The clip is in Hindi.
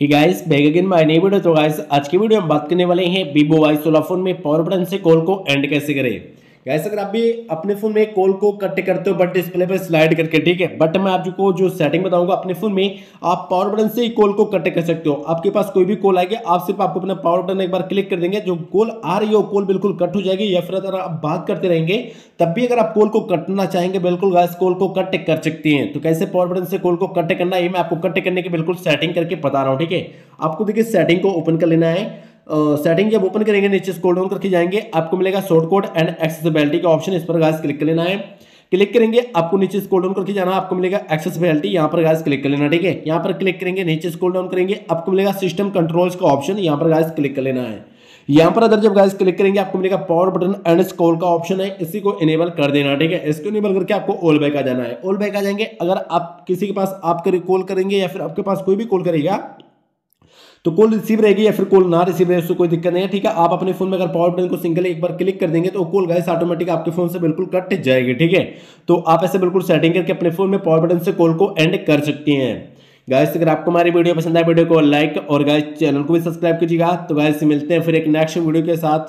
Hi guys back again my video तो गाइस आज की वीडियो में बात करने वाले हैं बीबो वाई सोलह फ़ोन में पावर बटन से कॉल को एंड कैसे करें? गैस अगर आप भी अपने फ़ोन में कॉल को कट करते हो बट डिस्प्ले पर स्लाइड करके, ठीक है? बट मैं आपको जो सेटिंग बताऊँगा, अपने फ़ोन में आप पावर बटन से ही कॉल को कट कर सकते हो। आपके पास कोई भी कॉल आएगी, आप सिर्फ़ आपको अपना पावर बटन एक बार क्लिक कर देंगे। जो कॉल आ रही हो कॉल बिल्कुल कट हो जाएगी, या फिर अगर आप बात करते रहेंगे, तब भी अगर आप कॉल को कटना चाहेंगे, बिल्कुल गैस कॉल को कट कर सकती हैं। तो कैसे पावर बटन से कॉल को कट करना है मैं आपको कट करने की बिल्कुल सेटिंग करके बता रहा हूँ, ठीक है? आपको देखिए सेटिंग को ओपन कर लेना है। सेटिंग जब ओपन करेंगे, नीचे स्क्रॉल डाउन करके जाएँगे, आपको मिलेगा शॉर्ट कोड एंड एक्सेसिबिलिटी का ऑप्शन इस पर गाइस क्लिक कर लेना है। क्लिक करेंगे, आपको नीचे स्क्रॉल डाउन करके जाना, आपको मिलेगा एक्सेसिबिलिटी यहाँ पर गाइस क्लिक कर लेना, ठीक है? यहाँ पर क्लिक करेंगे, नीचे स्क्रॉल डाउन करेंगे, आपको मिलेगा सिस्टम कंट्रोल्स का ऑप्शन यहाँ पर गाइस क्लिक कर लेना है। यहाँ पर अगर जब गाइस क्लिक करेंगे, आपको मिलेगा पावर बटन एंड स्कॉल का ऑप्शन है। इसी को इनेबल कर देना, ठीक है? इसको इनेबल करके आपको ऑल बैक आ जाना है। ऑल बैक आ जाएँगे। अगर आप किसी के पास आप कॉल करेंगे या फिर आपके पास कोई भी कॉल करेगा तो कॉल रिसीव रहेगी या फिर कॉल ना रिसीव रहे उसको कोई दिक्कत नहीं है, ठीक है? आप अपने फ़ोन में अगर पावर बटन को सिंगल एक बार क्लिक कर देंगे तो कॉल गाइस ऑटोमेटिक आपके फ़ोन से बिल्कुल कट जाएगी, ठीक है? तो आप ऐसे बिल्कुल सेटिंग करके अपने फ़ोन में पावर बटन से कॉल को एंड कर सकती हैं। गाइस अगर आपको हमारी वीडियो पसंद आए, वीडियो को लाइक और गाइस चैनल को भी सब्सक्राइब कीजिएगा। तो गाइस मिलते हैं फिर एक नेक्स्ट वीडियो के साथ।